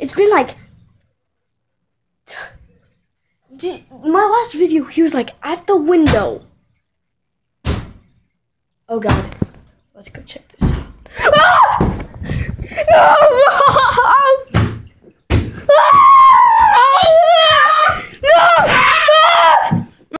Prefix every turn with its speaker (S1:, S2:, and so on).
S1: It's been like. My last video, he was like at the window. Oh god. Let's go check this out. Ah! No!